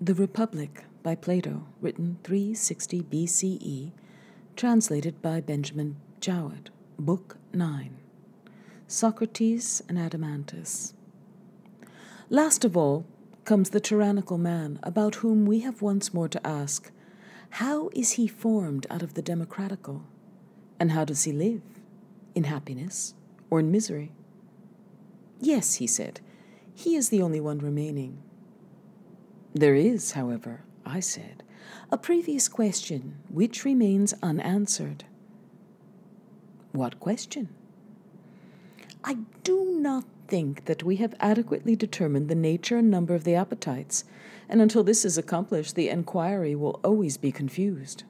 The Republic by Plato, written 360 BCE, translated by Benjamin Jowett, Book 9. Socrates and Adeimantus. Last of all comes the tyrannical man, about whom we have once more to ask how is he formed out of the democratical? And how does he live? In happiness or in misery? Yes, he said, he is the only one remaining. There is, however, I said, a previous question which remains unanswered. What question? I do not think that we have adequately determined the nature and number of the appetites, and until this is accomplished, the enquiry will always be confused.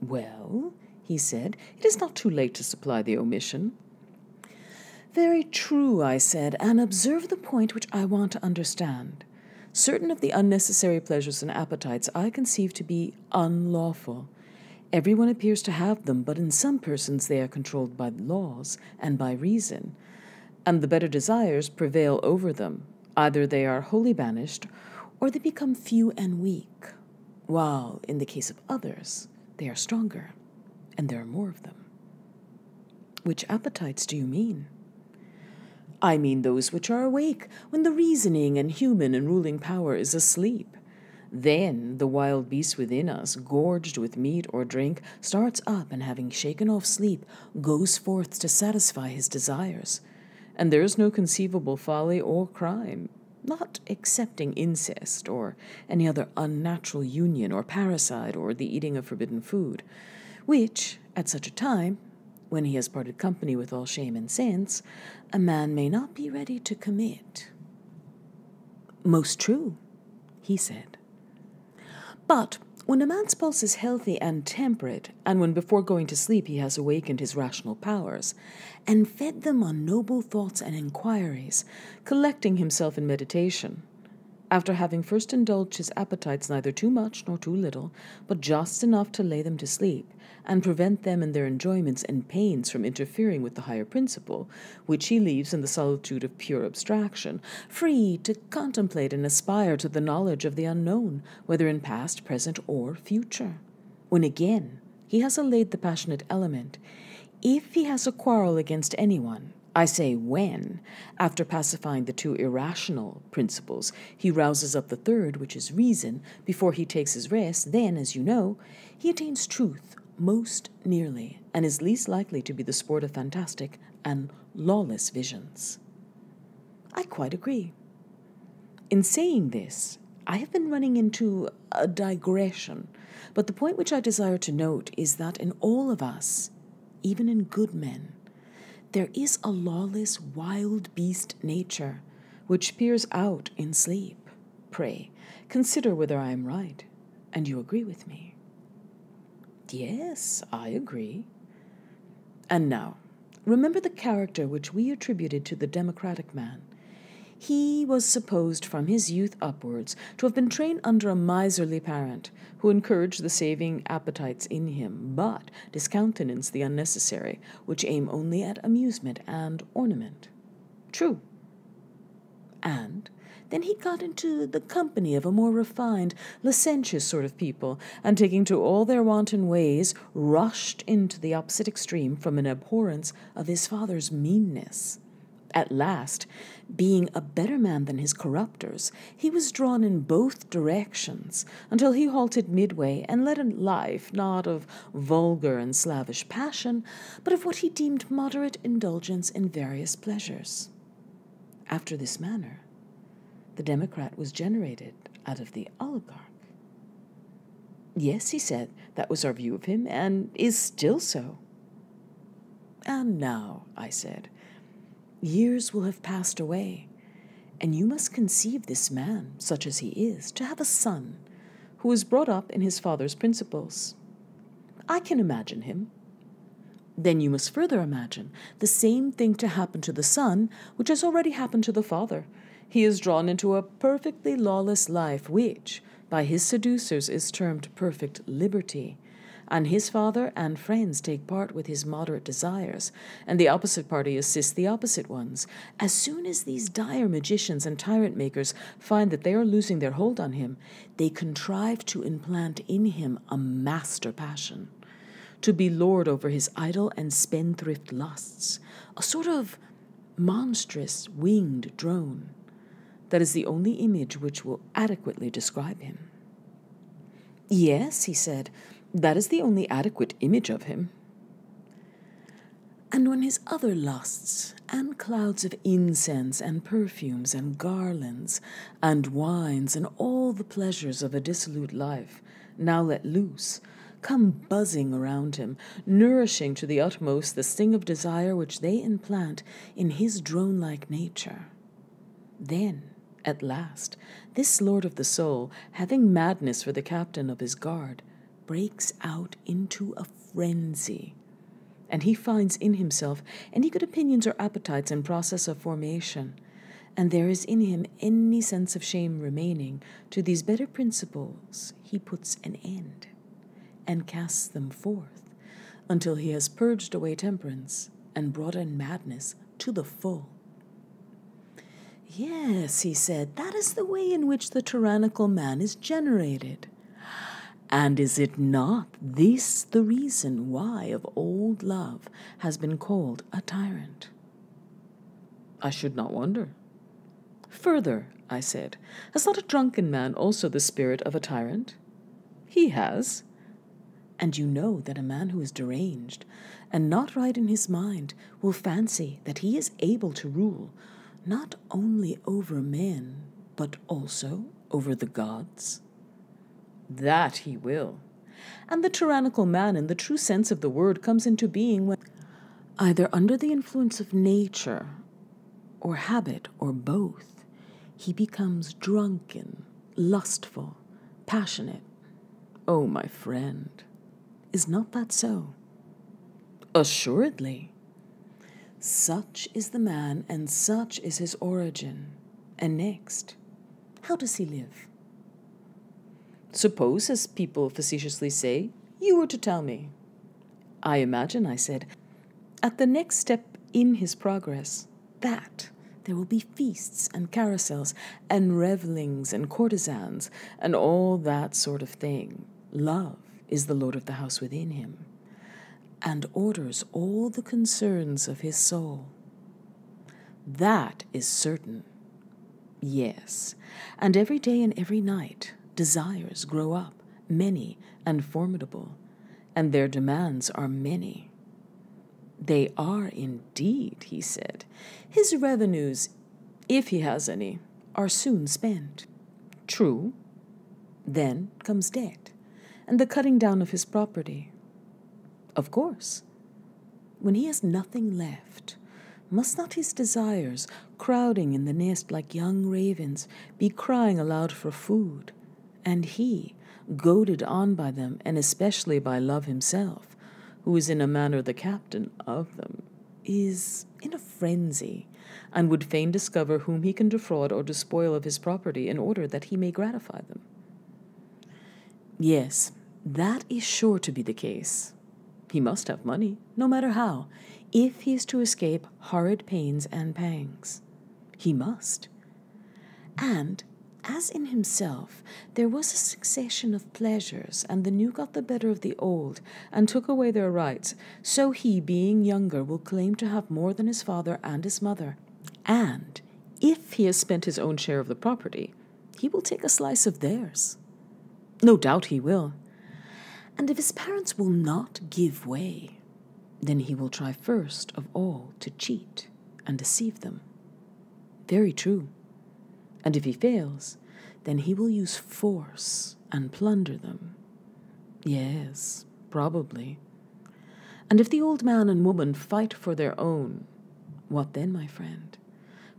Well, he said, it is not too late to supply the omission. Very true, I said, and observe the point which I want to understand. Certain of the unnecessary pleasures and appetites I conceive to be unlawful. Everyone appears to have them, but in some persons they are controlled by laws and by reason, and the better desires prevail over them. Either they are wholly banished, or they become few and weak, while in the case of others they are stronger, and there are more of them. Which appetites do you mean? I mean those which are awake when the reasoning and human and ruling power is asleep. Then the wild beast within us, gorged with meat or drink, starts up and, having shaken off sleep, goes forth to satisfy his desires. And there is no conceivable folly or crime, not excepting incest or any other unnatural union or parricide or the eating of forbidden food, which, at such a time, when he has parted company with all shame and sense, a man may not be ready to commit. Most true, he said. But when a man's pulse is healthy and temperate, and when before going to sleep he has awakened his rational powers, and fed them on noble thoughts and inquiries, collecting himself in meditation, after having first indulged his appetites neither too much nor too little, but just enough to lay them to sleep, and prevent them in their enjoyments and pains from interfering with the higher principle, which he leaves in the solitude of pure abstraction, free to contemplate and aspire to the knowledge of the unknown, whether in past, present, or future. When again he has allayed the passionate element, if he has a quarrel against anyone, I say when, after pacifying the two irrational principles, he rouses up the third, which is reason, before he takes his rest, then, as you know, he attains truth most nearly and is least likely to be the sport of fantastic and lawless visions. I quite agree. In saying this, I have been running into a digression, but the point which I desire to note is that in all of us, even in good men, there is a lawless, wild beast nature which peers out in sleep. Pray, consider whether I am right, and you agree with me. Yes, I agree. And now, remember the character which we attributed to the democratic man. He was supposed from his youth upwards to have been trained under a miserly parent, who encouraged the saving appetites in him, but discountenanced the unnecessary, which aim only at amusement and ornament. True. And then he got into the company of a more refined, licentious sort of people, and taking to all their wanton ways, rushed into the opposite extreme from an abhorrence of his father's meanness. At last, being a better man than his corruptors, he was drawn in both directions until he halted midway and led a life not of vulgar and slavish passion, but of what he deemed moderate indulgence in various pleasures. After this manner, the democrat was generated out of the oligarch. Yes, he said, that was our view of him, and is still so. And now, I said, Years will have passed away, and you must conceive this man, such as he is, to have a son who is brought up in his father's principles. I can imagine him. Then you must further imagine the same thing to happen to the son which has already happened to the father. He is drawn into a perfectly lawless life, which, by his seducers, is termed perfect liberty, and his father and friends take part with his moderate desires, and the opposite party assists the opposite ones. As soon as these dire magicians and tyrant makers find that they are losing their hold on him, they contrive to implant in him a master passion, to be lord over his idle and spendthrift lusts, a sort of monstrous winged drone. That is the only image which will adequately describe him. Yes, he said, that is the only adequate image of him. And when his other lusts, and clouds of incense, and perfumes, and garlands, and wines, and all the pleasures of a dissolute life, now let loose, come buzzing around him, nourishing to the utmost the sting of desire which they implant in his drone like nature, then, at last, this lord of the soul, having madness for the captain of his guard, breaks out into a frenzy, and he finds in himself any good opinions or appetites in process of formation, and there is in him any sense of shame remaining, to these better principles he puts an end, and casts them forth, until he has purged away temperance and brought in madness to the full. Yes, he said, that is the way in which the tyrannical man is generated. And is it not this the reason why of old love has been called a tyrant? I should not wonder. Further, I said, has not a drunken man also the spirit of a tyrant? He has. And you know that a man who is deranged and not right in his mind will fancy that he is able to rule not only over men, but also over the gods? That he will. And the tyrannical man, in the true sense of the word, comes into being when either under the influence of nature or habit or both, he becomes drunken, lustful, passionate. Oh, my friend, is not that so? Assuredly. Such is the man, and such is his origin. And next, how does he live? Suppose, as people facetiously say, you were to tell me. I imagine, I said, at the next step in his progress, that there will be feasts and carousels and revelings and courtesans and all that sort of thing. Love is the lord of the house within him and orders all the concerns of his soul. That is certain. Yes, and every day and every night desires grow up, many and formidable, and their demands are many. They are indeed, he said. His revenues, if he has any, are soon spent. True. Then comes debt, and the cutting down of his property. Of course. When he has nothing left, must not his desires, crowding in the nest like young ravens, be crying aloud for food? And he, goaded on by them, and especially by love himself, who is in a manner the captain of them, is in a frenzy, and would fain discover whom he can defraud or despoil of his property in order that he may gratify them. Yes, that is sure to be the case. He must have money, no matter how, if he is to escape horrid pains and pangs. He must. And, as in himself, there was a succession of pleasures, and the new got the better of the old, and took away their rights, so he, being younger, will claim to have more than his father and his mother. And, if he has spent his own share of the property, he will take a slice of theirs. No doubt he will. And if his parents will not give way, then he will try first of all to cheat and deceive them. Very true. And if he fails, then he will use force and plunder them. Yes, probably. And if the old man and woman fight for their own, what then, my friend?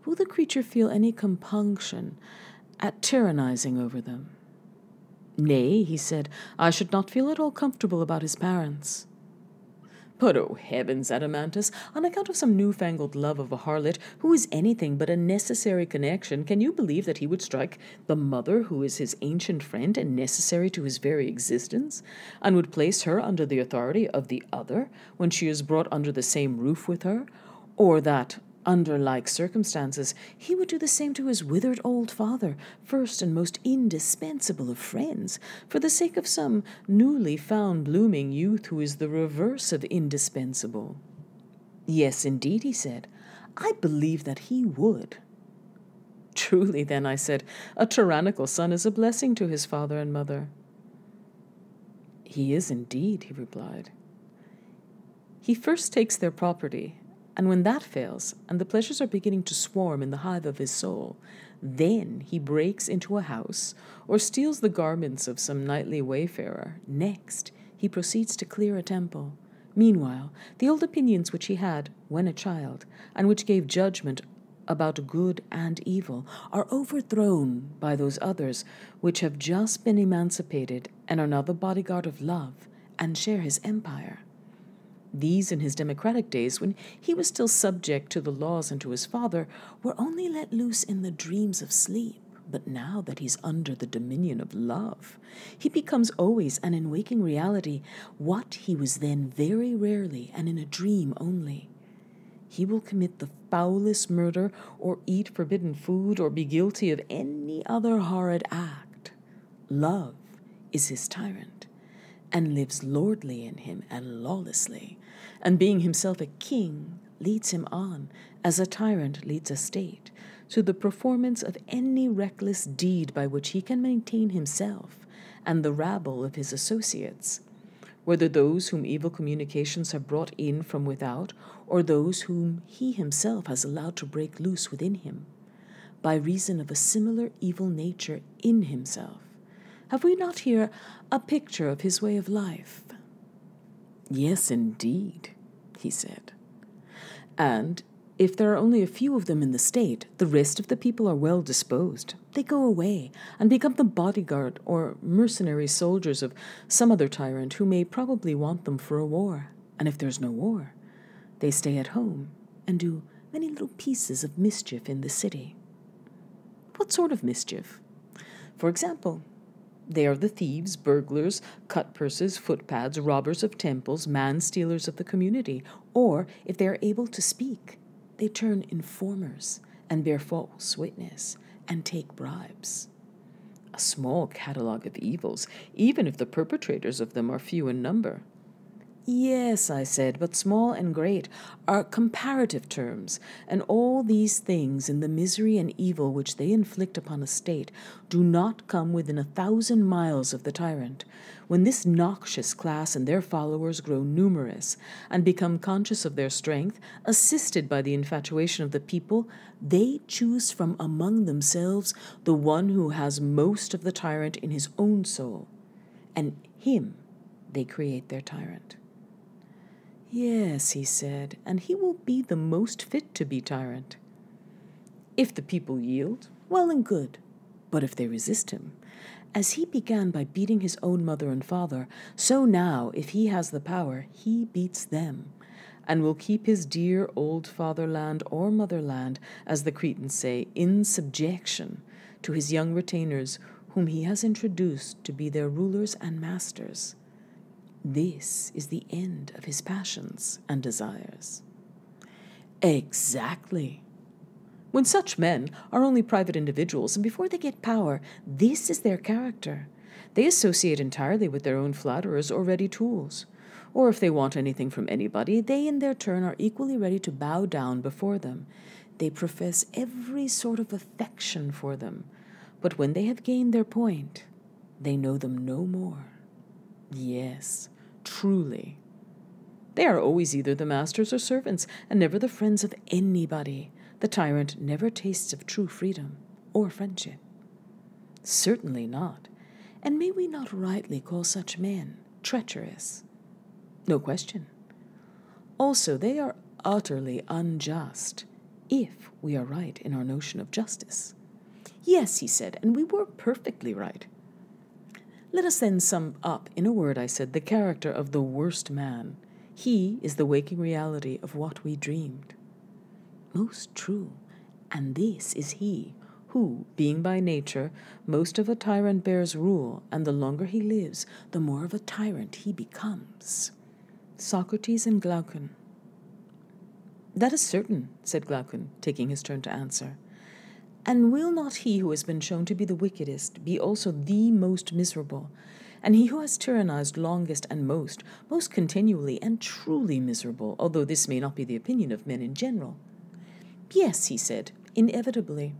Will the creature feel any compunction at tyrannizing over them? Nay, he said, I should not feel at all comfortable about his parents. But, oh heavens, Adeimantus, on account of some newfangled love of a harlot, who is anything but a necessary connection, can you believe that he would strike the mother who is his ancient friend and necessary to his very existence, and would place her under the authority of the other when she is brought under the same roof with her? Or that, under like circumstances, he would do the same to his withered old father, first and most indispensable of friends, for the sake of some newly found blooming youth who is the reverse of indispensable. Yes, indeed, he said, I believe that he would. Truly, then, I said, a tyrannical son is a blessing to his father and mother. He is indeed, he replied. He first takes their property and when that fails, and the pleasures are beginning to swarm in the hive of his soul, then he breaks into a house or steals the garments of some nightly wayfarer. Next, he proceeds to clear a temple. Meanwhile, the old opinions which he had when a child, and which gave judgment about good and evil, are overthrown by those others which have just been emancipated and are now the bodyguard of love and share his empire. These, in his democratic days, when he was still subject to the laws and to his father, were only let loose in the dreams of sleep. But now that he's under the dominion of love, he becomes always and in waking reality what he was then very rarely and in a dream only. He will commit the foulest murder, or eat forbidden food, or be guilty of any other horrid act. Love is his tyrant, and lives lordly in him and lawlessly, and being himself a king, leads him on, as a tyrant leads a state, to the performance of any reckless deed by which he can maintain himself and the rabble of his associates, whether those whom evil communications have brought in from without, or those whom he himself has allowed to break loose within him, by reason of a similar evil nature in himself. Have we not here a picture of his way of life? Yes, indeed, he said. And if there are only a few of them in the state, the rest of the people are well disposed. They go away and become the bodyguard or mercenary soldiers of some other tyrant who may probably want them for a war. And if there's no war, they stay at home and do many little pieces of mischief in the city. What sort of mischief? For example, they are the thieves, burglars, cut purses, footpads, robbers of temples, man stealers of the community. Or, if they are able to speak, they turn informers and bear false witness and take bribes. A small catalogue of evils, even if the perpetrators of them are few in number. Yes, I said, but small and great are comparative terms, and all these things in the misery and evil which they inflict upon a state do not come within a thousand miles of the tyrant. When this noxious class and their followers grow numerous and become conscious of their strength, assisted by the infatuation of the people, they choose from among themselves the one who has most of the tyrant in his own soul, and him they create their tyrant. Yes, he said, and he will be the most fit to be tyrant. If the people yield, well and good. But if they resist him, as he began by beating his own mother and father, so now, if he has the power, he beats them, and will keep his dear old fatherland or motherland, as the Cretans say, in subjection to his young retainers, whom he has introduced to be their rulers and masters. This is the end of his passions and desires. Exactly. When such men are only private individuals, and before they get power, this is their character. They associate entirely with their own flatterers or ready tools. Or if they want anything from anybody, they in their turn are equally ready to bow down before them. They profess every sort of affection for them. But when they have gained their point, they know them no more. Yes, truly. They are always either the masters or servants, and never the friends of anybody. The tyrant never tastes of true freedom or friendship. Certainly not. And may we not rightly call such men treacherous? No question. Also, they are utterly unjust, if we are right in our notion of justice. Yes, he said, and we were perfectly right. Let us then sum up, in a word, I said, the character of the worst man. He is the waking reality of what we dreamed. Most true. And this is he who, being by nature most of a tyrant, bears rule, and the longer he lives, the more of a tyrant he becomes. Socrates and Glaucon. That is certain, said Glaucon, taking his turn to answer. And will not he who has been shown to be the wickedest be also the most miserable, and he who has tyrannized longest and most, most continually and truly miserable, although this may not be the opinion of men in general? Yes, he said, inevitably.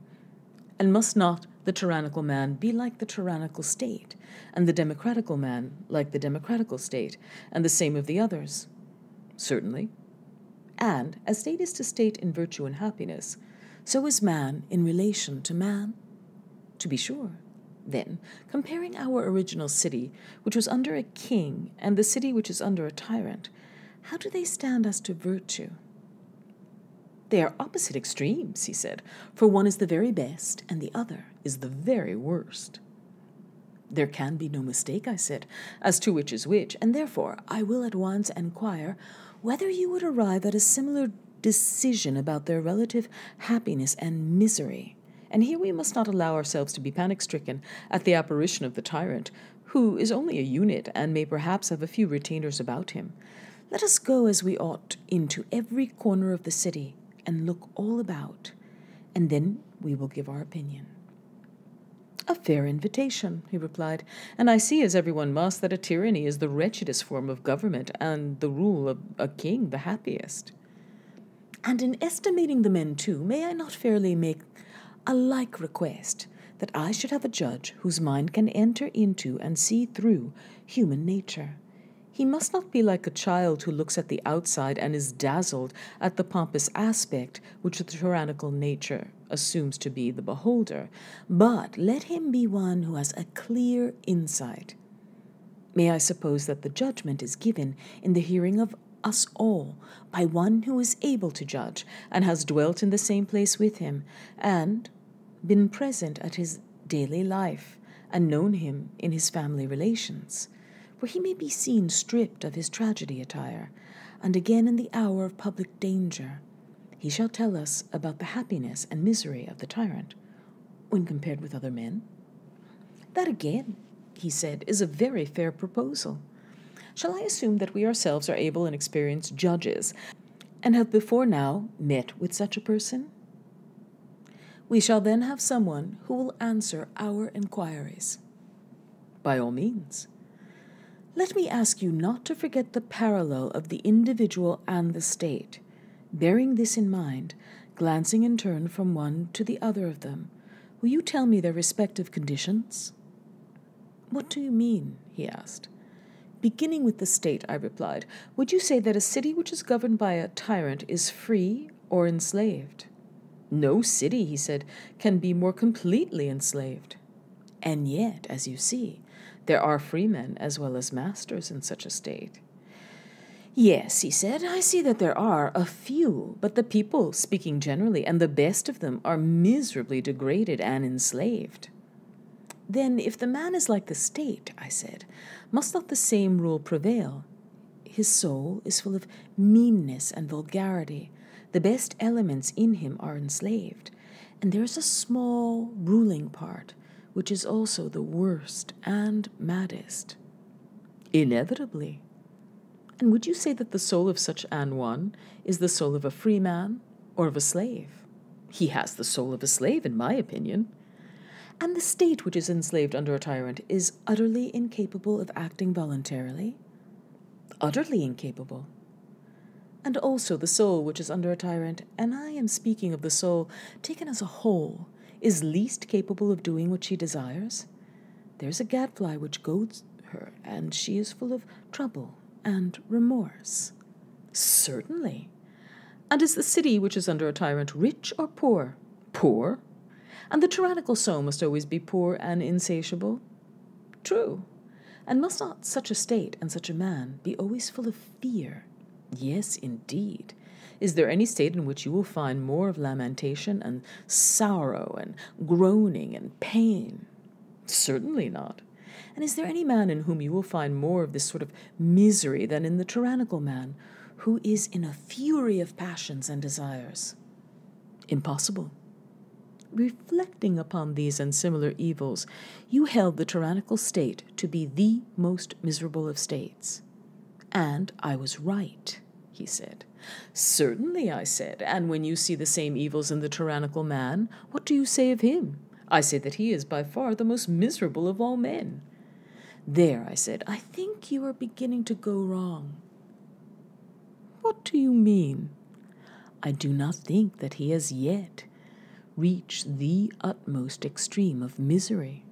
And must not the tyrannical man be like the tyrannical state, and the democratical man like the democratical state, and the same of the others? Certainly. And, as state is to state in virtue and happiness, so is man in relation to man? To be sure. Then, comparing our original city, which was under a king, and the city which is under a tyrant, how do they stand as to virtue? They are opposite extremes, he said, for one is the very best, and the other is the very worst. There can be no mistake, I said, as to which is which, and therefore I will at once enquire whether you would arrive at a similar decision about their relative happiness and misery. And here we must not allow ourselves to be panic stricken at the apparition of the tyrant, who is only a unit and may perhaps have a few retainers about him. Let us go as we ought into every corner of the city and look all about, and then we will give our opinion. A fair invitation, he replied, and I see, as everyone must, that a tyranny is the wretchedest form of government, and the rule of a king the happiest. And in estimating the men too, may I not fairly make a like request that I should have a judge whose mind can enter into and see through human nature? He must not be like a child who looks at the outside and is dazzled at the pompous aspect which the tyrannical nature assumes to be the beholder, but let him be one who has a clear insight. May I suppose that the judgment is given in the hearing of us all by one who is able to judge and has dwelt in the same place with him and been present at his daily life and known him in his family relations, where he may be seen stripped of his tragedy attire, and again in the hour of public danger. He shall tell us about the happiness and misery of the tyrant when compared with other men. That again, he said, is a very fair proposal. Shall I assume that we ourselves are able and experienced judges, and have before now met with such a person? We shall then have someone who will answer our inquiries. By all means. Let me ask you not to forget the parallel of the individual and the state. Bearing this in mind, glancing in turn from one to the other of them, will you tell me their respective conditions? What do you mean? he asked. Beginning with the state, I replied, would you say that a city which is governed by a tyrant is free or enslaved? No city, he said, can be more completely enslaved. And yet, as you see, there are freemen as well as masters in such a state. Yes, he said, I see that there are a few, but the people, speaking generally, and the best of them, are miserably degraded and enslaved. Then, if the man is like the state, I said, must not the same rule prevail? His soul is full of meanness and vulgarity. The best elements in him are enslaved. And there is a small ruling part, which is also the worst and maddest. Inevitably. And would you say that the soul of such an one is the soul of a free man or of a slave? He has the soul of a slave, in my opinion. And the state which is enslaved under a tyrant is utterly incapable of acting voluntarily? Utterly incapable. And also the soul which is under a tyrant, and I am speaking of the soul taken as a whole, is least capable of doing what she desires? There's a gadfly which goads her, and she is full of trouble and remorse. Certainly. And is the city which is under a tyrant rich or poor? Poor. And the tyrannical soul must always be poor and insatiable? True. And must not such a state and such a man be always full of fear? Yes, indeed. Is there any state in which you will find more of lamentation and sorrow and groaning and pain? Certainly not. And is there any man in whom you will find more of this sort of misery than in the tyrannical man, who is in a fury of passions and desires? Impossible. Reflecting upon these and similar evils, you held the tyrannical state to be the most miserable of states. And I was right, he said. Certainly, I said, and when you see the same evils in the tyrannical man, what do you say of him? I say that he is by far the most miserable of all men. There, I said, I think you are beginning to go wrong. What do you mean? I do not think that he has yet reached the utmost extreme of misery.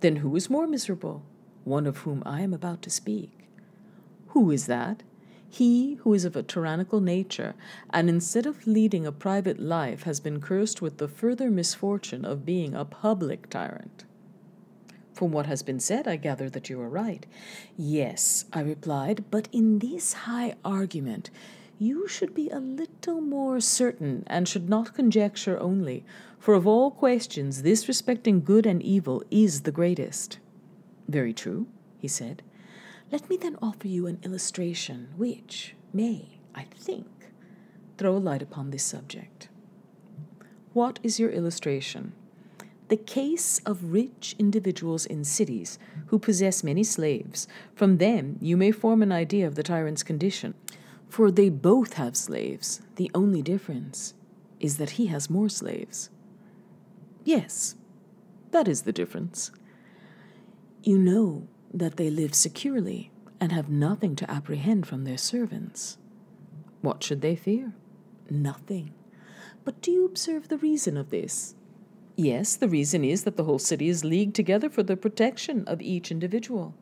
Then who is more miserable? One of whom I am about to speak. Who is that? He who is of a tyrannical nature, and instead of leading a private life, has been cursed with the further misfortune of being a public tyrant. From what has been said, I gather that you are right. Yes, I replied, but in this high argument, you should be a little more certain, and should not conjecture only, for of all questions, this respecting good and evil is the greatest. Very true, he said. Let me then offer you an illustration which may, I think, throw a light upon this subject. What is your illustration? The case of rich individuals in cities who possess many slaves. From them you may form an idea of the tyrant's condition, for they both have slaves. The only difference is that he has more slaves. Yes, that is the difference. You know that they live securely and have nothing to apprehend from their servants. What should they fear? Nothing. But do you observe the reason of this? Yes, the reason is that the whole city is leagued together for the protection of each individual.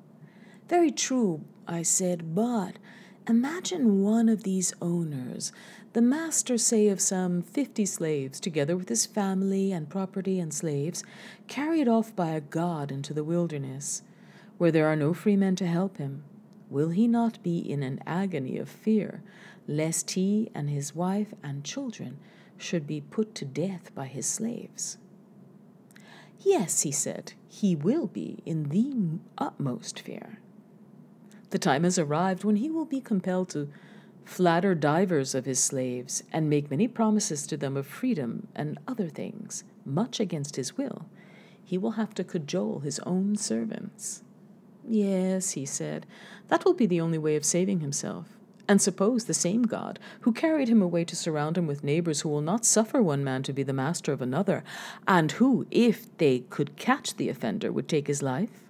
Very true, I said, but imagine one of these owners, the master, say, of some fifty slaves, together with his family and property and slaves, carried off by a god into the wilderness where there are no free men to help him, will he not be in an agony of fear, lest he and his wife and children should be put to death by his slaves? Yes, he said, he will be in the utmost fear. The time has arrived when he will be compelled to flatter divers of his slaves and make many promises to them of freedom and other things, much against his will. He will have to cajole his own servants. Yes, he said, that will be the only way of saving himself. And suppose the same God, who carried him away to surround him with neighbors who will not suffer one man to be the master of another, and who, if they could catch the offender, would take his life?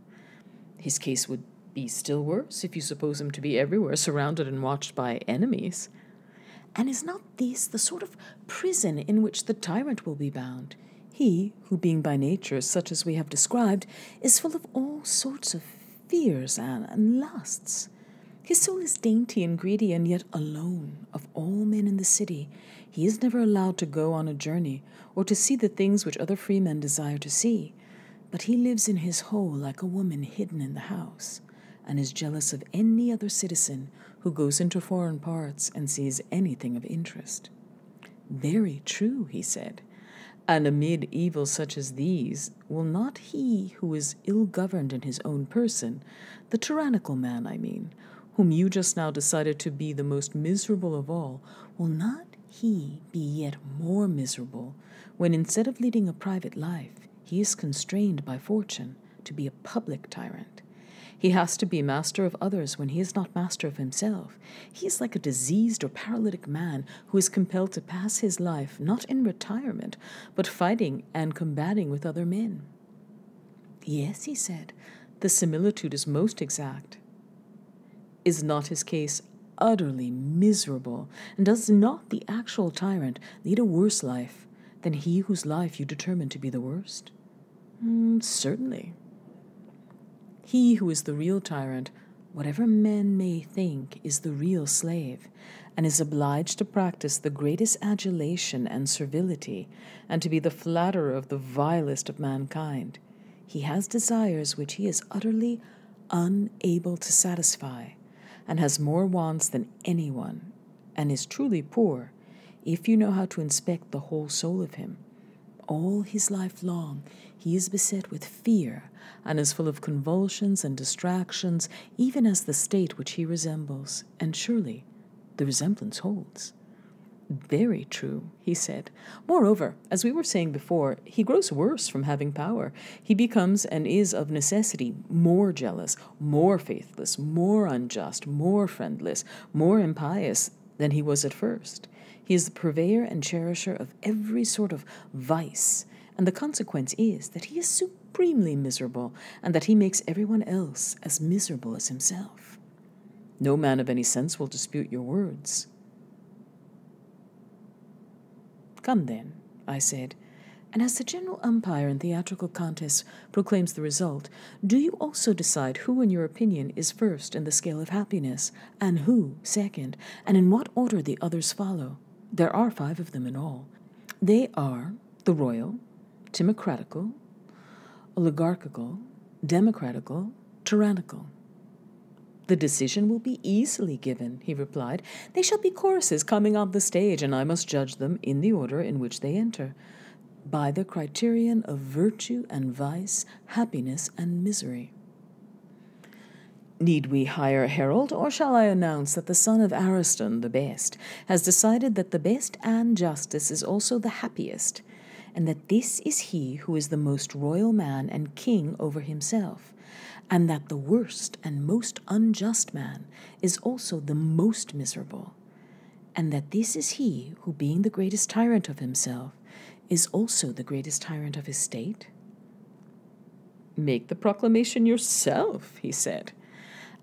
His case would be still worse if you suppose him to be everywhere surrounded and watched by enemies. And is not this the sort of prison in which the tyrant will be bound? He, who being by nature such as we have described, is full of all sorts of fears and, and lusts. His soul is dainty and greedy, and yet alone of all men in the city. He is never allowed to go on a journey or to see the things which other free men desire to see. But he lives in his hole like a woman hidden in the house, and is jealous of any other citizen who goes into foreign parts and sees anything of interest. Very true, he said. And amid evils such as these, will not he who is ill governed in his own person, the tyrannical man, I mean, whom you just now decided to be the most miserable of all, will not he be yet more miserable when instead of leading a private life, he is constrained by fortune to be a public tyrant? He has to be master of others when he is not master of himself. He is like a diseased or paralytic man who is compelled to pass his life not in retirement, but fighting and combating with other men. Yes, he said, the similitude is most exact. Is not his case utterly miserable, and does not the actual tyrant lead a worse life than he whose life you determine to be the worst? Mm, certainly. He who is the real tyrant, whatever men may think, is the real slave, and is obliged to practice the greatest adulation and servility, and to be the flatterer of the vilest of mankind. He has desires which he is utterly unable to satisfy, and has more wants than anyone, and is truly poor, if you know how to inspect the whole soul of him. All his life long, he is beset with fear and is full of convulsions and distractions, even as the state which he resembles. And surely the resemblance holds. Very true, he said. Moreover, as we were saying before, he grows worse from having power. He becomes and is of necessity more jealous, more faithless, more unjust, more friendless, more impious than he was at first. He is the purveyor and cherisher of every sort of vice, and the consequence is that he is supremely miserable, and that he makes everyone else as miserable as himself. No man of any sense will dispute your words. Come then, I said, and as the general umpire in theatrical contests proclaims the result, do you also decide who, in your opinion, is first in the scale of happiness, and who second, and in what order the others follow? There are five of them in all. They are the royal, timocratical, oligarchical, democratical, tyrannical. The decision will be easily given, he replied. They shall be choruses coming on the stage, and I must judge them in the order in which they enter, by the criterion of virtue and vice, happiness and misery. Need we hire a herald, or shall I announce that the son of Ariston, the best, has decided that the best and justice is also the happiest, and that this is he who is the most royal man and king over himself, and that the worst and most unjust man is also the most miserable, and that this is he who, being the greatest tyrant of himself, is also the greatest tyrant of his state? Make the proclamation yourself, he said.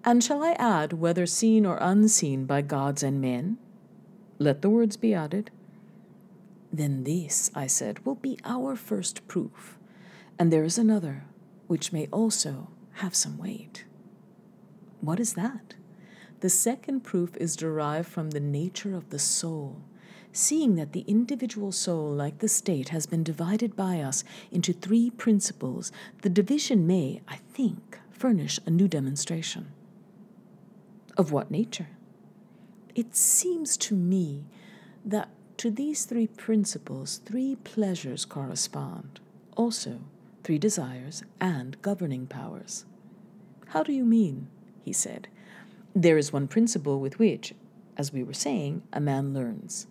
And shall I add, whether seen or unseen by gods and men? Let the words be added. Then this, I said, will be our first proof, and there is another which may also have some weight. What is that? The second proof is derived from the nature of the soul. Seeing that the individual soul, like the state, has been divided by us into three principles, the division may, I think, furnish a new demonstration. Of what nature? It seems to me that to these three principles, three pleasures correspond, also three desires and governing powers. How do you mean? he said. There is one principle with which, as we were saying, a man learns,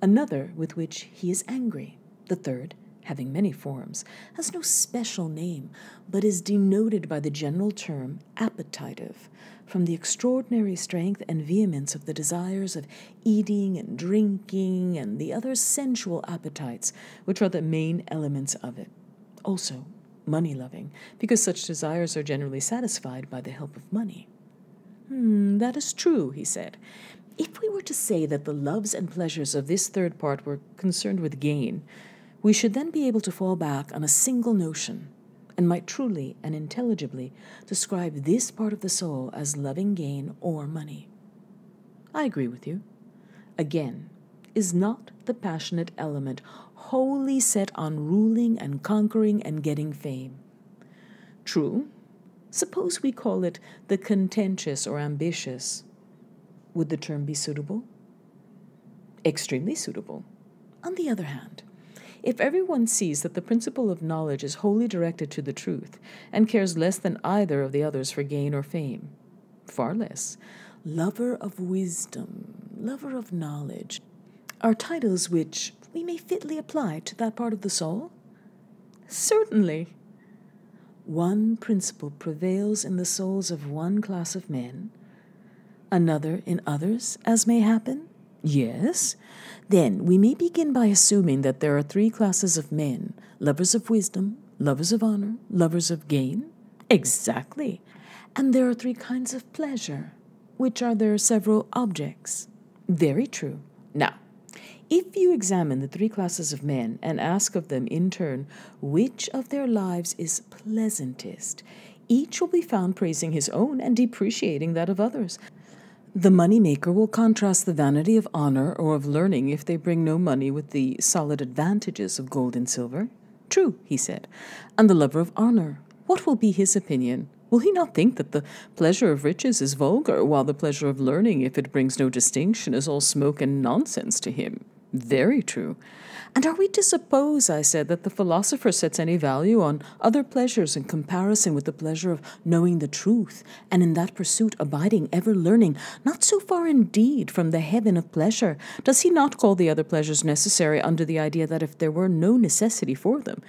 another with which he is angry, the third, having many forms, has no special name, but is denoted by the general term appetitive, from the extraordinary strength and vehemence of the desires of eating and drinking and the other sensual appetites, which are the main elements of it. Also, money loving, because such desires are generally satisfied by the help of money. Hmm, that is true, he said. If we were to say that the loves and pleasures of this third part were concerned with gain, we should then be able to fall back on a single notion and might truly and intelligibly describe this part of the soul as loving gain or money. I agree with you. Again, is not the passionate element wholly set on ruling and conquering and getting fame? True. Suppose we call it the contentious or ambitious. Would the term be suitable? Extremely suitable. On the other hand, if everyone sees that the principle of knowledge is wholly directed to the truth, and cares less than either of the others for gain or fame, far less, lover of wisdom, lover of knowledge, are titles which we may fitly apply to that part of the soul? Certainly. One principle prevails in the souls of one class of men, another in others, as may happen? Yes. Then we may begin by assuming that there are three classes of men lovers of wisdom, lovers of honor, lovers of gain. Exactly. And there are three kinds of pleasure, which are their several objects. Very true. Now, if you examine the three classes of men and ask of them in turn which of their lives is pleasantest, each will be found praising his own and depreciating that of others. The money maker will contrast the vanity of honor or of learning if they bring no money with the solid advantages of gold and silver. True, he said. And the lover of honor, what will be his opinion? Will he not think that the pleasure of riches is vulgar, while the pleasure of learning, if it brings no distinction, is all smoke and nonsense to him? Very true. And are we to suppose, I said, that the philosopher sets any value on other pleasures in comparison with the pleasure of knowing the truth, and in that pursuit abiding, ever learning, not so far indeed from the heaven of pleasure? Does he not call the other pleasures necessary under the idea that if there were no necessity for them,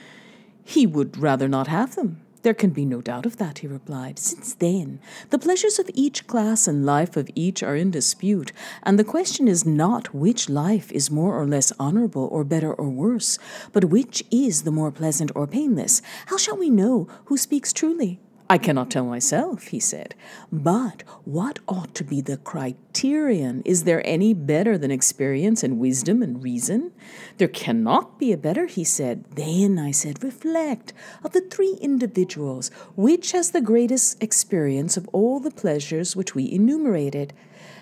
he would rather not have them? There can be no doubt of that, he replied. Since then, the pleasures of each class and life of each are in dispute, and the question is not which life is more or less honorable or better or worse, but which is the more pleasant or painless. How shall we know who speaks truly? I cannot tell myself, he said. But what ought to be the criterion? Is there any better than experience and wisdom and reason? There cannot be a better, he said. Then, I said, reflect. Of the three individuals, which has the greatest experience of all the pleasures which we enumerated?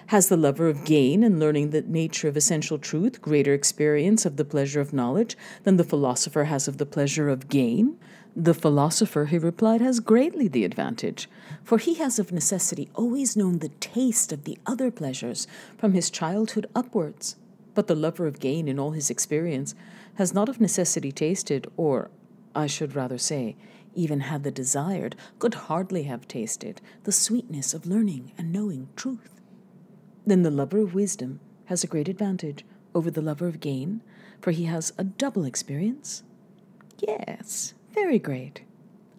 Has the lover of gain and learning the nature of essential truth greater experience of the pleasure of knowledge than the philosopher has of the pleasure of gain? The philosopher, he replied, has greatly the advantage, for he has of necessity always known the taste of the other pleasures from his childhood upwards. But the lover of gain, in all his experience, has not of necessity tasted, or, I should rather say, even had the desired, could hardly have tasted, the sweetness of learning and knowing truth. Then the lover of wisdom has a great advantage over the lover of gain, for he has a double experience? Yes, very great.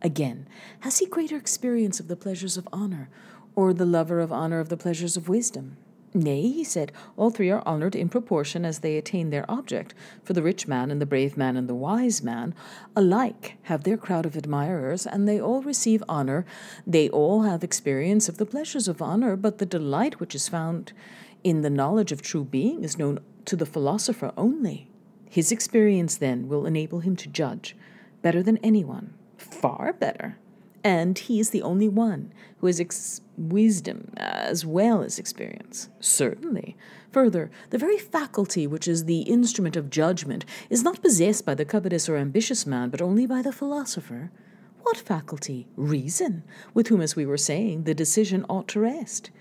Again, has he greater experience of the pleasures of honor, or the lover of honor of the pleasures of wisdom? Nay, he said, all three are honored in proportion as they attain their object, for the rich man and the brave man and the wise man alike have their crowd of admirers, and they all receive honor. They all have experience of the pleasures of honor, but the delight which is found in the knowledge of true being is known to the philosopher only. His experience, then, will enable him to judge better than anyone, far better. And he is the only one who has ex- wisdom as well as experience. Certainly. Further, the very faculty which is the instrument of judgment is not possessed by the covetous or ambitious man, but only by the philosopher. What faculty? Reason, with whom, as we were saying, the decision ought to rest.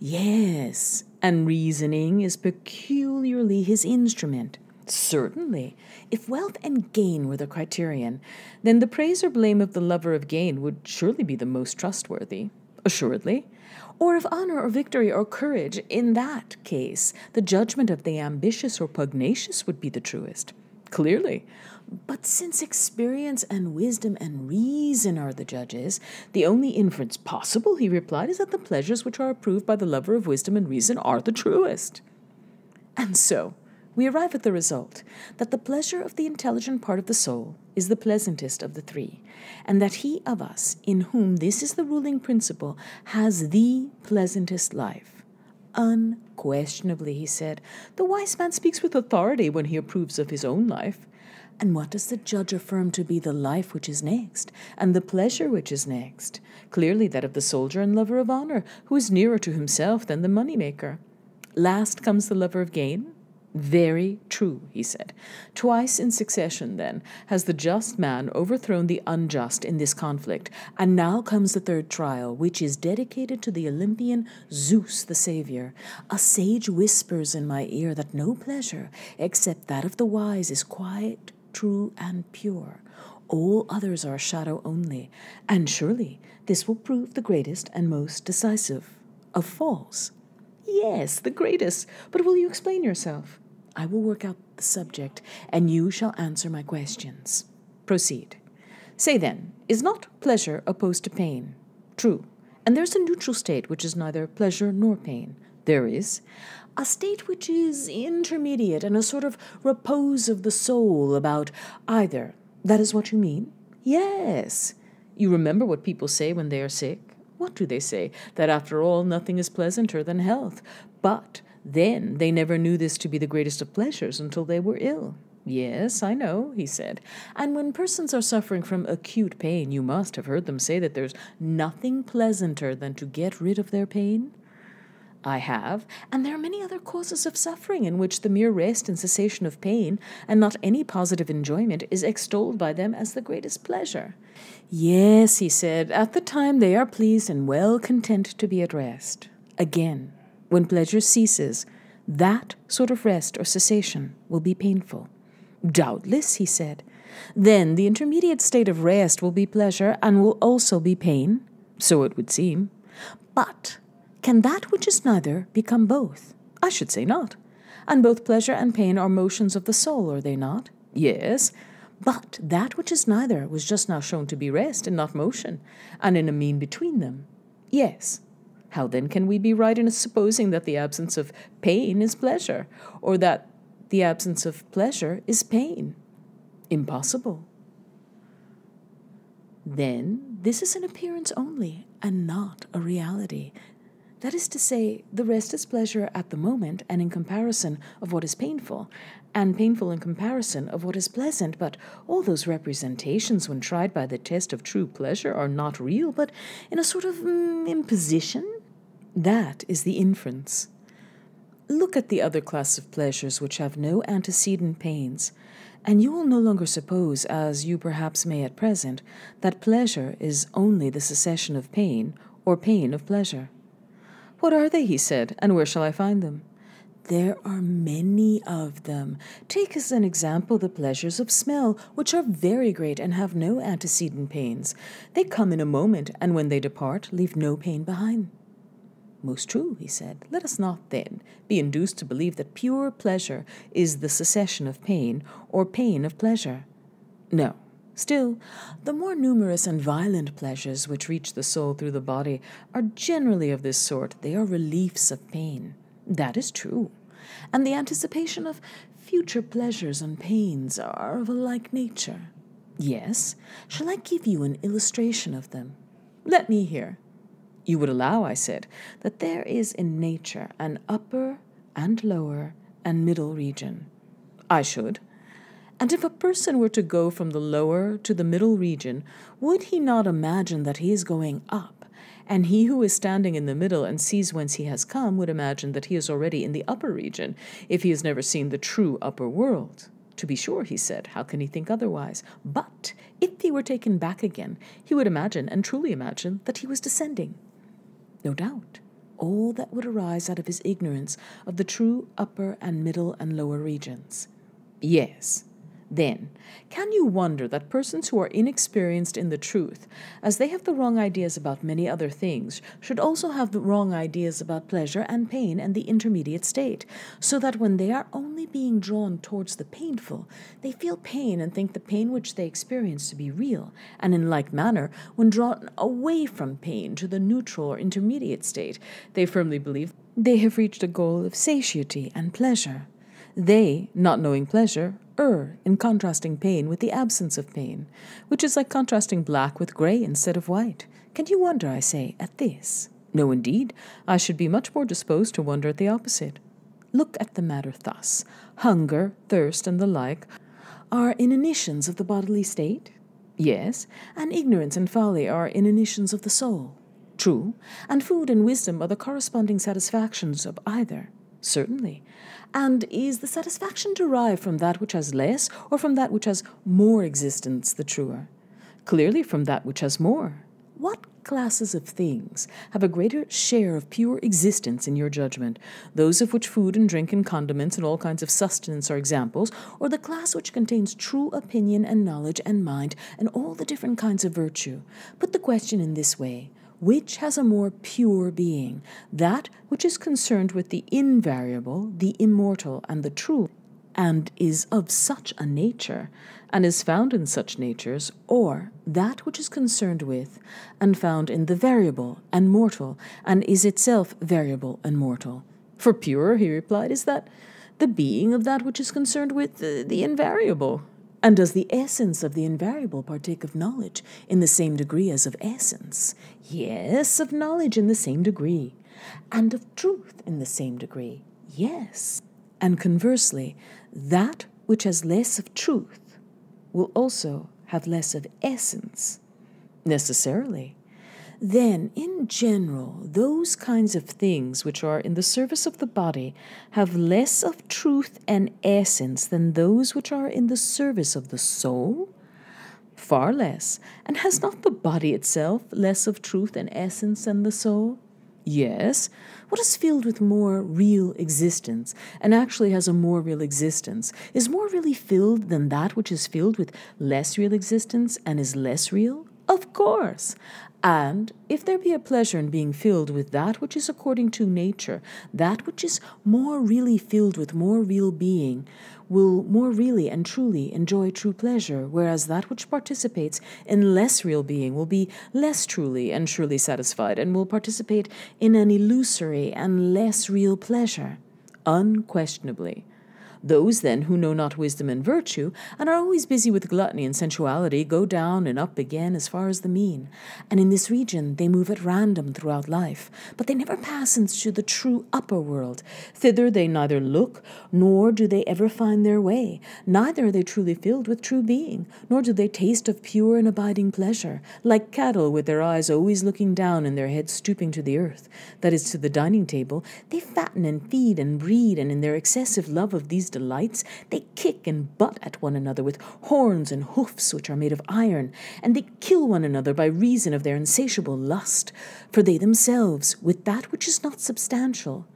Yes, and reasoning is peculiarly his instrument. Certainly. If wealth and gain were the criterion, then the praise or blame of the lover of gain would surely be the most trustworthy. Assuredly. Or of honor or victory or courage, in that case, the judgment of the ambitious or pugnacious would be the truest. Clearly. But since experience and wisdom and reason are the judges, the only inference possible, he replied, is that the pleasures which are approved by the lover of wisdom and reason are the truest. And so, we arrive at the result that the pleasure of the intelligent part of the soul is the pleasantest of the three, and that he of us in whom this is the ruling principle has the pleasantest life. Unquestionably, he said, the wise man speaks with authority when he approves of his own life. And what does the judge affirm to be the life which is next, and the pleasure which is next? Clearly that of the soldier and lover of honor, who is nearer to himself than the money maker. Last comes the lover of gain, very true, he said. Twice in succession, then, has the just man overthrown the unjust in this conflict, and now comes the third trial, which is dedicated to the Olympian Zeus the Saviour. A sage whispers in my ear that no pleasure, except that of the wise, is quiet, true, and pure. All others are shadow only, and surely this will prove the greatest and most decisive of falls. Yes, the greatest. But will you explain yourself? I will work out the subject, and you shall answer my questions. Proceed. Say then, is not pleasure opposed to pain? True. And there's a neutral state which is neither pleasure nor pain. There is. A state which is intermediate and a sort of repose of the soul about either. That is what you mean? Yes. You remember what people say when they are sick? What do they say? That after all, nothing is pleasanter than health. But then they never knew this to be the greatest of pleasures until they were ill. Yes, I know, he said. And when persons are suffering from acute pain, you must have heard them say that there's nothing pleasanter than to get rid of their pain. I have, and there are many other causes of suffering in which the mere rest and cessation of pain, and not any positive enjoyment, is extolled by them as the greatest pleasure. Yes, he said, at the time they are pleased and well content to be at rest. Again, when pleasure ceases, that sort of rest or cessation will be painful. Doubtless, he said. Then the intermediate state of rest will be pleasure and will also be pain, so it would seem. But can that which is neither become both? I should say not. And both pleasure and pain are motions of the soul, are they not? Yes. But that which is neither was just now shown to be rest and not motion, and in a mean between them. Yes. How then can we be right in supposing that the absence of pain is pleasure, or that the absence of pleasure is pain? Impossible. Then this is an appearance only, and not a reality. That is to say, the rest is pleasure at the moment and in comparison of what is painful, and painful in comparison of what is pleasant, but all those representations, when tried by the test of true pleasure, are not real, but in a sort of mm, imposition. That is the inference. Look at the other class of pleasures which have no antecedent pains, and you will no longer suppose, as you perhaps may at present, that pleasure is only the cessation of pain, or pain of pleasure. What are they, he said, and where shall I find them? There are many of them. Take as an example the pleasures of smell, which are very great and have no antecedent pains. They come in a moment, and when they depart, leave no pain behind. Most true, he said. Let us not, then, be induced to believe that pure pleasure is the cessation of pain, or pain of pleasure. No, Still, the more numerous and violent pleasures which reach the soul through the body are generally of this sort. They are reliefs of pain. That is true. And the anticipation of future pleasures and pains are of a like nature. Yes. Shall I give you an illustration of them? Let me hear. You would allow, I said, that there is in nature an upper and lower and middle region. I should. And if a person were to go from the lower to the middle region, would he not imagine that he is going up? And he who is standing in the middle and sees whence he has come would imagine that he is already in the upper region, if he has never seen the true upper world. To be sure, he said, how can he think otherwise? But if he were taken back again, he would imagine, and truly imagine, that he was descending. No doubt, all that would arise out of his ignorance of the true upper and middle and lower regions. Yes, then, can you wonder that persons who are inexperienced in the truth, as they have the wrong ideas about many other things, should also have the wrong ideas about pleasure and pain and the intermediate state, so that when they are only being drawn towards the painful, they feel pain and think the pain which they experience to be real, and in like manner, when drawn away from pain to the neutral or intermediate state, they firmly believe they have reached a goal of satiety and pleasure. They, not knowing pleasure, err in contrasting pain with the absence of pain, which is like contrasting black with grey instead of white. Can you wonder, I say, at this? No, indeed, I should be much more disposed to wonder at the opposite. Look at the matter thus hunger, thirst, and the like are inanitions of the bodily state? Yes, and ignorance and folly are inanitions of the soul. True, and food and wisdom are the corresponding satisfactions of either. Certainly. And is the satisfaction derived from that which has less or from that which has more existence the truer? Clearly from that which has more. What classes of things have a greater share of pure existence in your judgment, those of which food and drink and condiments and all kinds of sustenance are examples, or the class which contains true opinion and knowledge and mind and all the different kinds of virtue? Put the question in this way which has a more pure being, that which is concerned with the invariable, the immortal, and the true, and is of such a nature, and is found in such natures, or that which is concerned with, and found in the variable and mortal, and is itself variable and mortal? For pure, he replied, is that the being of that which is concerned with the, the invariable, and does the essence of the invariable partake of knowledge in the same degree as of essence? Yes, of knowledge in the same degree. And of truth in the same degree? Yes. And conversely, that which has less of truth will also have less of essence. Necessarily then, in general, those kinds of things which are in the service of the body have less of truth and essence than those which are in the service of the soul? Far less. And has not the body itself less of truth and essence than the soul? Yes. What is filled with more real existence, and actually has a more real existence, is more really filled than that which is filled with less real existence and is less real? Of course. And if there be a pleasure in being filled with that which is according to nature, that which is more really filled with more real being, will more really and truly enjoy true pleasure, whereas that which participates in less real being will be less truly and truly satisfied, and will participate in an illusory and less real pleasure. Unquestionably. Those, then, who know not wisdom and virtue, and are always busy with gluttony and sensuality, go down and up again as far as the mean. And in this region they move at random throughout life, but they never pass into the true upper world. Thither they neither look, nor do they ever find their way. Neither are they truly filled with true being, nor do they taste of pure and abiding pleasure, like cattle with their eyes always looking down and their heads stooping to the earth, that is, to the dining table. They fatten and feed and breed, and in their excessive love of these delights, they kick and butt at one another with horns and hoofs which are made of iron, and they kill one another by reason of their insatiable lust, for they themselves, with that which is not substantial,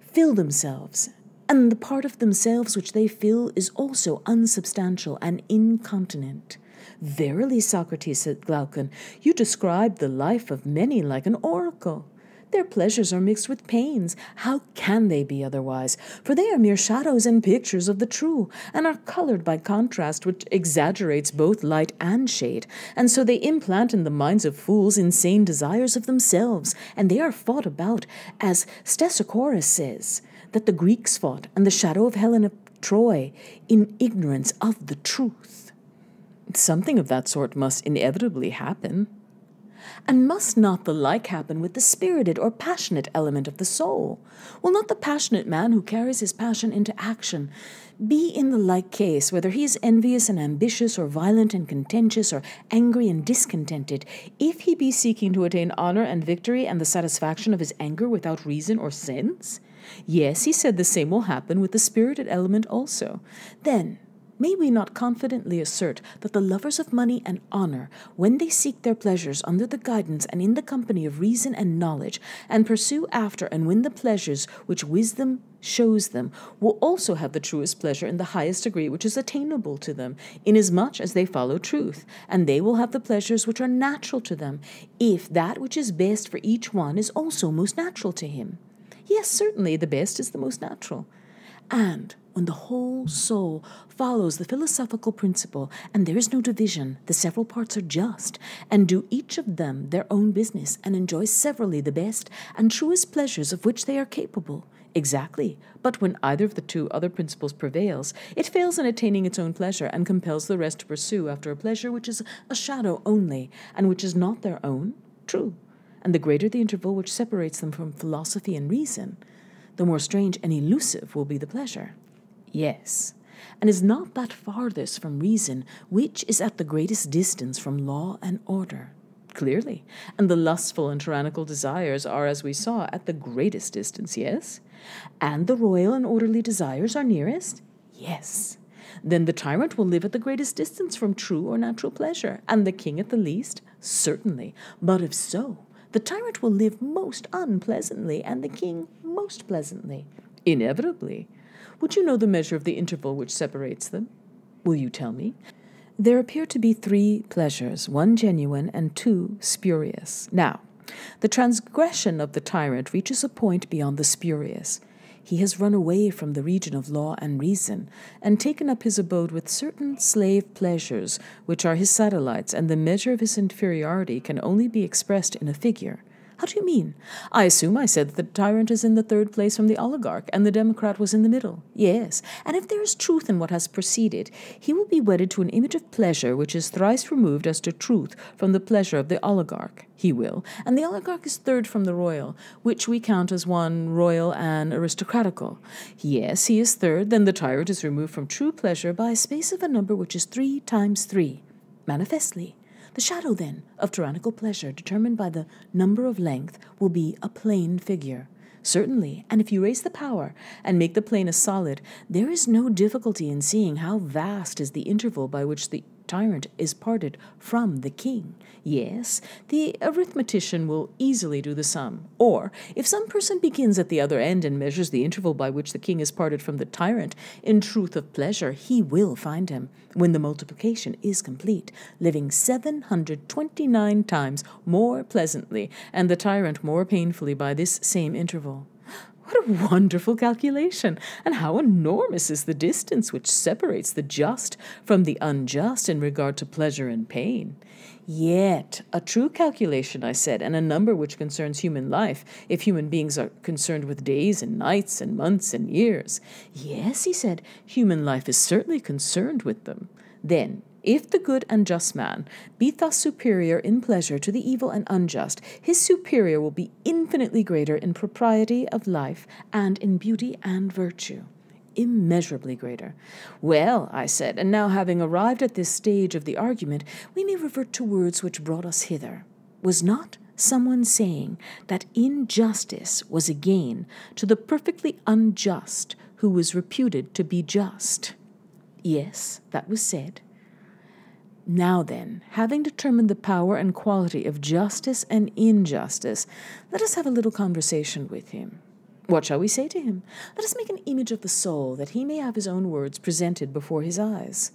fill themselves, and the part of themselves which they fill is also unsubstantial and incontinent. Verily, Socrates, said Glaucon, you describe the life of many like an oracle. Their pleasures are mixed with pains. How can they be otherwise? For they are mere shadows and pictures of the true, and are colored by contrast which exaggerates both light and shade. And so they implant in the minds of fools insane desires of themselves, and they are fought about, as Stesichorus says, that the Greeks fought, and the shadow of Helen of Troy, in ignorance of the truth. Something of that sort must inevitably happen. And must not the like happen with the spirited or passionate element of the soul? Will not the passionate man who carries his passion into action be in the like case, whether he is envious and ambitious, or violent and contentious, or angry and discontented, if he be seeking to attain honor and victory and the satisfaction of his anger without reason or sense? Yes, he said the same will happen with the spirited element also. Then, May we not confidently assert that the lovers of money and honor, when they seek their pleasures under the guidance and in the company of reason and knowledge, and pursue after and win the pleasures which wisdom shows them, will also have the truest pleasure in the highest degree which is attainable to them, inasmuch as they follow truth, and they will have the pleasures which are natural to them, if that which is best for each one is also most natural to him. Yes, certainly, the best is the most natural. And when the whole soul follows the philosophical principle, and there is no division, the several parts are just, and do each of them their own business, and enjoy severally the best and truest pleasures of which they are capable. Exactly. But when either of the two other principles prevails, it fails in attaining its own pleasure, and compels the rest to pursue after a pleasure which is a shadow only, and which is not their own. True. And the greater the interval which separates them from philosophy and reason, the more strange and elusive will be the pleasure. Yes, and is not that farthest from reason which is at the greatest distance from law and order? Clearly, and the lustful and tyrannical desires are, as we saw, at the greatest distance, yes? And the royal and orderly desires are nearest? Yes. Then the tyrant will live at the greatest distance from true or natural pleasure, and the king at the least? Certainly. But if so, the tyrant will live most unpleasantly, and the king most pleasantly. Inevitably. Would you know the measure of the interval which separates them? Will you tell me? There appear to be three pleasures, one genuine and two spurious. Now, the transgression of the tyrant reaches a point beyond the spurious. He has run away from the region of law and reason, and taken up his abode with certain slave pleasures, which are his satellites, and the measure of his inferiority can only be expressed in a figure. How do you mean? I assume I said that the tyrant is in the third place from the oligarch, and the democrat was in the middle. Yes, and if there is truth in what has preceded, he will be wedded to an image of pleasure which is thrice removed as to truth from the pleasure of the oligarch. He will, and the oligarch is third from the royal, which we count as one royal and aristocratical. Yes, he is third, then the tyrant is removed from true pleasure by a space of a number which is three times three. Manifestly. The shadow, then, of tyrannical pleasure, determined by the number of length, will be a plane figure. Certainly, and if you raise the power and make the plane a solid, there is no difficulty in seeing how vast is the interval by which the tyrant is parted from the king. Yes, the arithmetician will easily do the sum. Or, if some person begins at the other end and measures the interval by which the king is parted from the tyrant, in truth of pleasure, he will find him, when the multiplication is complete, living seven hundred twenty nine times more pleasantly, and the tyrant more painfully by this same interval. What a wonderful calculation! And how enormous is the distance which separates the just from the unjust in regard to pleasure and pain! Yet, a true calculation, I said, and a number which concerns human life, if human beings are concerned with days and nights and months and years. Yes, he said, human life is certainly concerned with them. Then, if the good and just man be thus superior in pleasure to the evil and unjust, his superior will be infinitely greater in propriety of life and in beauty and virtue. Immeasurably greater. Well, I said, and now having arrived at this stage of the argument, we may revert to words which brought us hither. Was not someone saying that injustice was a gain to the perfectly unjust who was reputed to be just? Yes, that was said. Now then, having determined the power and quality of justice and injustice, let us have a little conversation with him. What shall we say to him? Let us make an image of the soul, that he may have his own words presented before his eyes.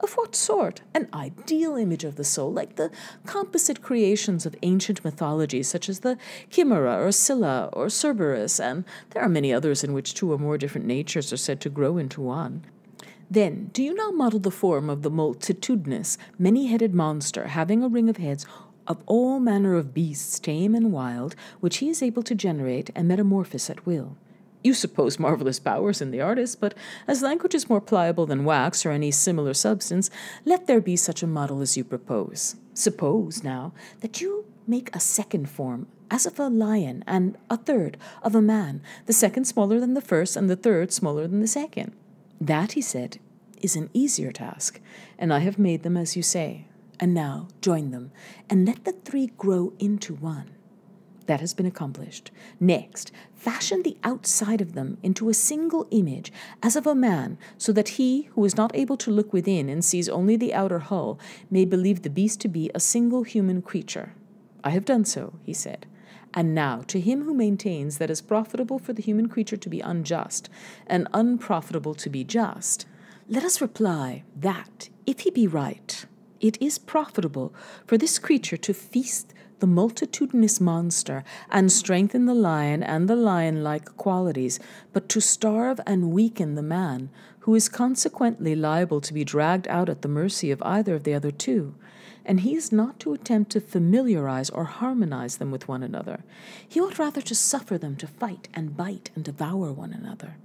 Of what sort? An ideal image of the soul, like the composite creations of ancient mythology, such as the Chimera or Scylla or Cerberus, and there are many others in which two or more different natures are said to grow into one. Then, do you now model the form of the multitudinous, many headed monster, having a ring of heads of all manner of beasts, tame and wild, which he is able to generate and metamorphose at will? You suppose marvelous powers in the artist, but as language is more pliable than wax or any similar substance, let there be such a model as you propose. Suppose, now, that you make a second form, as of a lion, and a third of a man, the second smaller than the first, and the third smaller than the second. That, he said, is an easier task, and I have made them as you say. And now join them, and let the three grow into one. That has been accomplished. Next, fashion the outside of them into a single image, as of a man, so that he who is not able to look within and sees only the outer hull may believe the beast to be a single human creature. I have done so, he said. And now, to him who maintains that it is profitable for the human creature to be unjust, and unprofitable to be just, let us reply that, if he be right, it is profitable for this creature to feast the multitudinous monster and strengthen the lion and the lion like qualities, but to starve and weaken the man, who is consequently liable to be dragged out at the mercy of either of the other two, and he is not to attempt to familiarize or harmonize them with one another. He ought rather to suffer them to fight and bite and devour one another.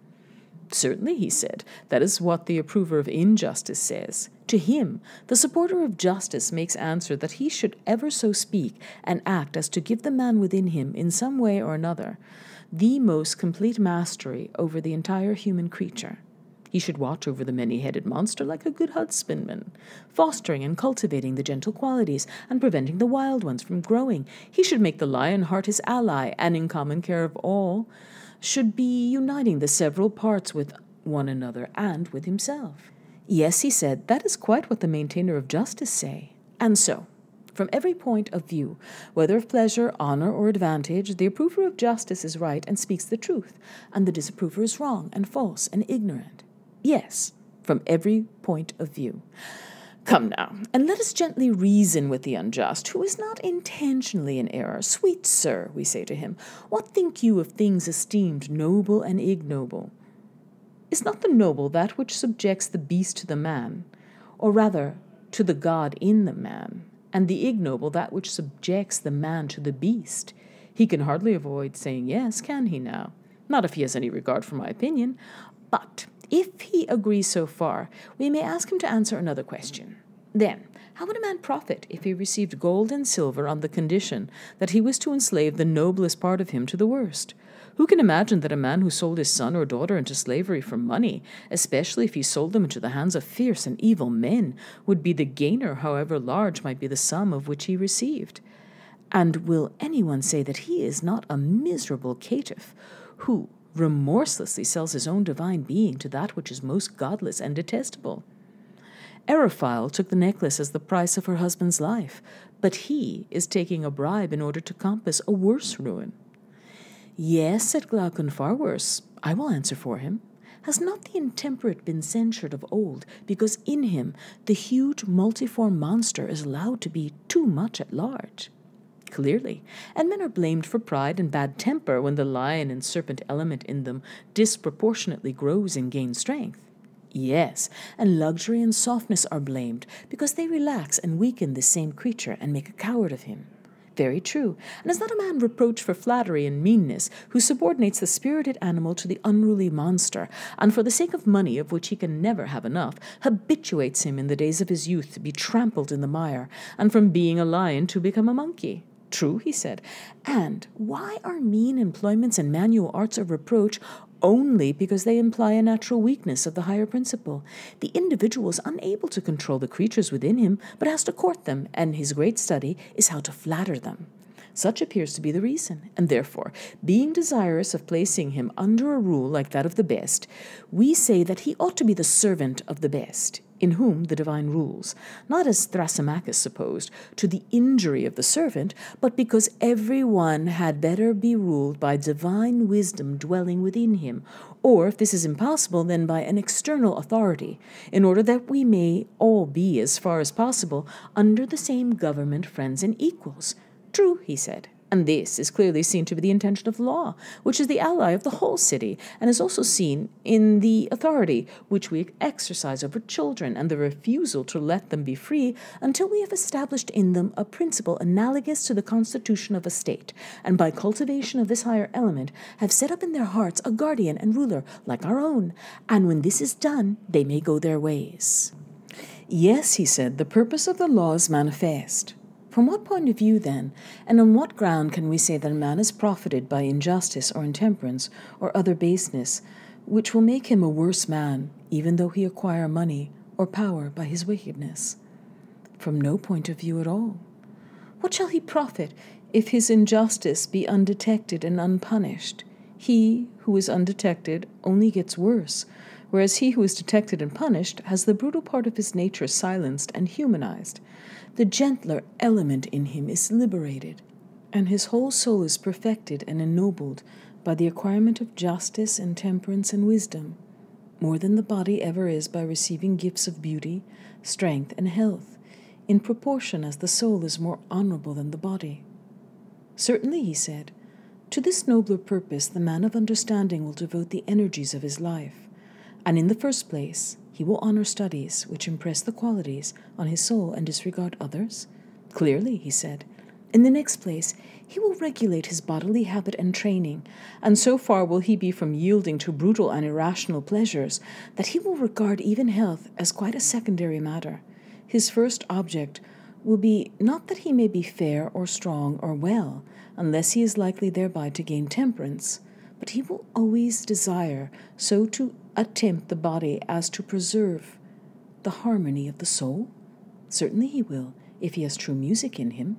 Certainly, he said, that is what the approver of injustice says. To him, the supporter of justice makes answer that he should ever so speak and act as to give the man within him, in some way or another, the most complete mastery over the entire human creature. He should watch over the many headed monster like a good husbandman, fostering and cultivating the gentle qualities and preventing the wild ones from growing. He should make the lion heart his ally, and in common care of all, should be uniting the several parts with one another and with himself. Yes, he said, that is quite what the maintainer of justice say. And so, from every point of view, whether of pleasure, honor, or advantage, the approver of justice is right and speaks the truth, and the disapprover is wrong and false and ignorant. Yes, from every point of view. Come now, and let us gently reason with the unjust, who is not intentionally in error. Sweet sir, we say to him, what think you of things esteemed noble and ignoble? Is not the noble that which subjects the beast to the man, or rather to the God in the man, and the ignoble that which subjects the man to the beast? He can hardly avoid saying yes, can he now? Not if he has any regard for my opinion. But if he agrees so far, we may ask him to answer another question. Then, how would a man profit if he received gold and silver on the condition that he was to enslave the noblest part of him to the worst? Who can imagine that a man who sold his son or daughter into slavery for money, especially if he sold them into the hands of fierce and evil men, would be the gainer, however large might be the sum of which he received? And will anyone say that he is not a miserable caitiff, who, remorselessly sells his own divine being to that which is most godless and detestable. Eryphile took the necklace as the price of her husband's life, but he is taking a bribe in order to compass a worse ruin. Yes, said Glaucon, far worse. I will answer for him. Has not the intemperate been censured of old because in him the huge multiform monster is allowed to be too much at large? Clearly, and men are blamed for pride and bad temper when the lion and serpent element in them disproportionately grows and gains strength. Yes, and luxury and softness are blamed because they relax and weaken this same creature and make a coward of him. Very true. And is not a man reproached for flattery and meanness who subordinates the spirited animal to the unruly monster, and for the sake of money of which he can never have enough, habituates him in the days of his youth to be trampled in the mire, and from being a lion to become a monkey? True, he said. And why are mean employments and manual arts a reproach only because they imply a natural weakness of the higher principle. The individual is unable to control the creatures within him, but has to court them, and his great study is how to flatter them. Such appears to be the reason, and therefore, being desirous of placing him under a rule like that of the best, we say that he ought to be the servant of the best in whom the divine rules, not as Thrasymachus supposed, to the injury of the servant, but because every one had better be ruled by divine wisdom dwelling within him, or, if this is impossible, then by an external authority, in order that we may all be, as far as possible, under the same government, friends, and equals. True, he said. And this is clearly seen to be the intention of law, which is the ally of the whole city, and is also seen in the authority which we exercise over children and the refusal to let them be free until we have established in them a principle analogous to the constitution of a state, and by cultivation of this higher element have set up in their hearts a guardian and ruler like our own, and when this is done, they may go their ways. Yes, he said, the purpose of the law is manifest. From what point of view, then, and on what ground can we say that a man is profited by injustice or intemperance or other baseness, which will make him a worse man, even though he acquire money or power by his wickedness? From no point of view at all. What shall he profit if his injustice be undetected and unpunished? He who is undetected only gets worse, whereas he who is detected and punished has the brutal part of his nature silenced and humanized the gentler element in him is liberated, and his whole soul is perfected and ennobled by the acquirement of justice and temperance and wisdom, more than the body ever is by receiving gifts of beauty, strength, and health, in proportion as the soul is more honorable than the body. Certainly, he said, to this nobler purpose the man of understanding will devote the energies of his life, and in the first place, he will honor studies which impress the qualities on his soul and disregard others? Clearly, he said. In the next place, he will regulate his bodily habit and training, and so far will he be from yielding to brutal and irrational pleasures that he will regard even health as quite a secondary matter. His first object will be not that he may be fair or strong or well, unless he is likely thereby to gain temperance, but he will always desire so to attempt the body as to preserve the harmony of the soul? Certainly he will, if he has true music in him.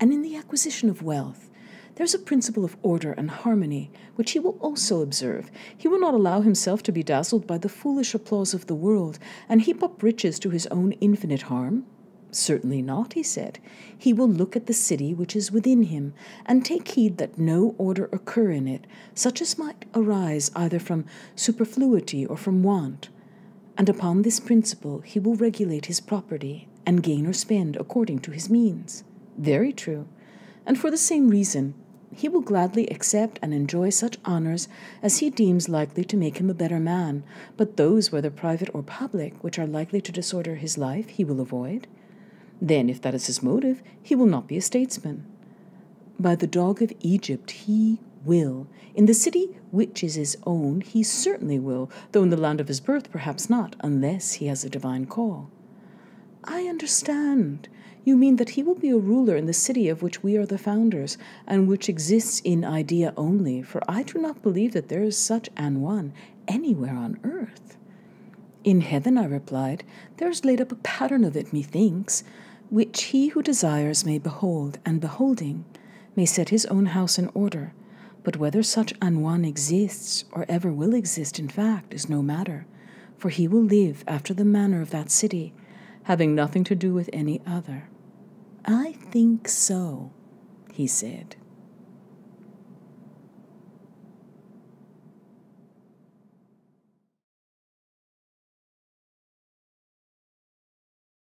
And in the acquisition of wealth, there is a principle of order and harmony which he will also observe. He will not allow himself to be dazzled by the foolish applause of the world and heap up riches to his own infinite harm. Certainly not, he said. He will look at the city which is within him, and take heed that no order occur in it, such as might arise either from superfluity or from want. And upon this principle he will regulate his property, and gain or spend according to his means. Very true. And for the same reason, he will gladly accept and enjoy such honors as he deems likely to make him a better man, but those, whether private or public, which are likely to disorder his life, he will avoid. Then, if that is his motive, he will not be a statesman. By the dog of Egypt he will. In the city which is his own, he certainly will, though in the land of his birth, perhaps not, unless he has a divine call. I understand. You mean that he will be a ruler in the city of which we are the founders, and which exists in idea only, for I do not believe that there is such an one anywhere on earth. In heaven, I replied, there is laid up a pattern of it, methinks, which he who desires may behold, and beholding, may set his own house in order. But whether such an one exists, or ever will exist in fact, is no matter, for he will live after the manner of that city, having nothing to do with any other. I think so, he said.